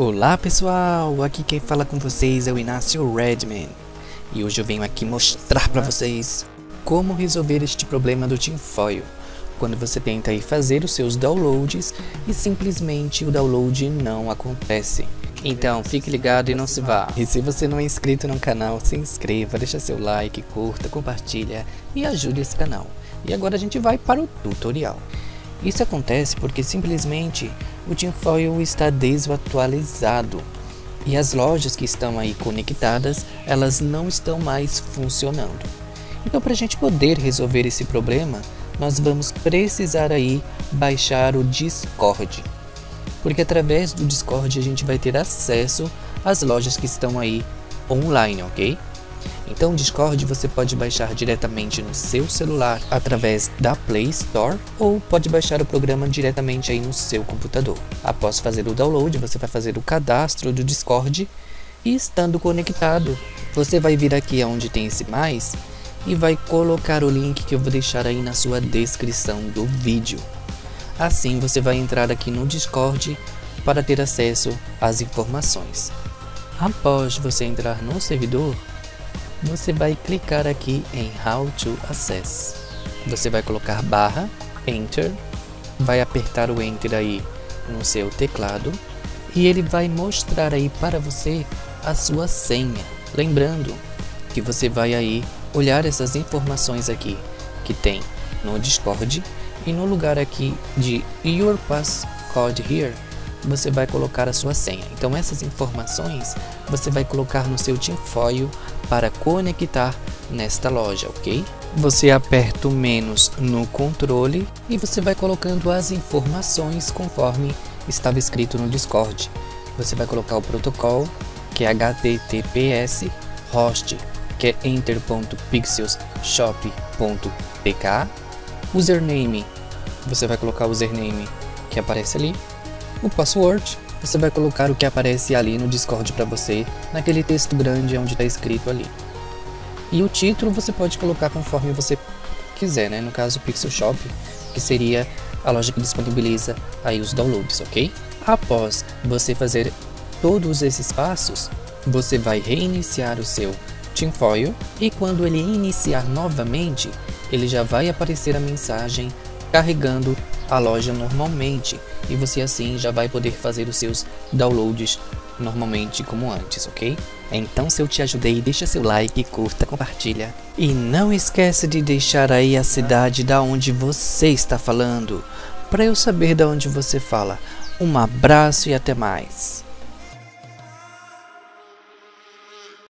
Olá pessoal, aqui quem fala com vocês é o Inácio Redman e hoje eu venho aqui mostrar para vocês como resolver este problema do tinfoil quando você tenta aí fazer os seus downloads e simplesmente o download não acontece. Então fique ligado e não se vá. E se você não é inscrito no canal, se inscreva, deixa seu like, curta, compartilha e ajude esse canal. E agora a gente vai para o tutorial. Isso acontece porque simplesmente o tinfoil está desatualizado e as lojas que estão aí conectadas, elas não estão mais funcionando. Então para a gente poder resolver esse problema, nós vamos precisar aí baixar o Discord. Porque através do Discord a gente vai ter acesso às lojas que estão aí online, ok? Então o Discord você pode baixar diretamente no seu celular através da Play Store ou pode baixar o programa diretamente aí no seu computador. Após fazer o download, você vai fazer o cadastro do Discord e estando conectado, você vai vir aqui onde tem esse mais e vai colocar o link que eu vou deixar aí na sua descrição do vídeo. Assim você vai entrar aqui no Discord para ter acesso às informações. Após você entrar no servidor, você vai clicar aqui em How to Access. Você vai colocar barra, Enter, vai apertar o Enter aí no seu teclado e ele vai mostrar aí para você a sua senha. Lembrando que você vai aí olhar essas informações aqui que tem no Discord e no lugar aqui de Your Passcode Here você vai colocar a sua senha. Então essas informações você vai colocar no seu tinfoil para conectar nesta loja, ok? Você aperta o menos no controle e você vai colocando as informações conforme estava escrito no Discord. Você vai colocar o protocolo, que é HTTPS, host, que é enter.pixelshop.tk, username, você vai colocar o username que aparece ali, o password, você vai colocar o que aparece ali no Discord para você, naquele texto grande onde está escrito ali. E o título você pode colocar conforme você quiser, né? No caso, Pixel Shop, que seria a loja que disponibiliza aí os downloads, ok? Após você fazer todos esses passos, você vai reiniciar o seu tinfoil e quando ele iniciar novamente, ele já vai aparecer a mensagem carregando a loja normalmente e você assim já vai poder fazer os seus downloads normalmente como antes, ok? Então se eu te ajudei, deixa seu like, curta, compartilha e não esqueça de deixar aí a cidade da onde você está falando para eu saber da onde você fala. Um abraço e até mais.